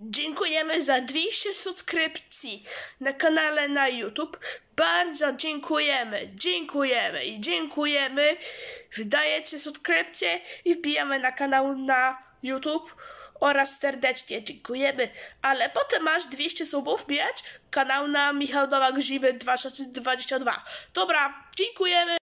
Dziękujemy za 200 subskrypcji na kanale na YouTube. Bardzo dziękujemy, dziękujemy i dziękujemy. Wdajecie subskrypcję i wbijamy na kanał na YouTube oraz serdecznie dziękujemy. Ale potem masz 200 subów wbijać kanał na Michał Nowak Grzyby 2022. Dobra, dziękujemy.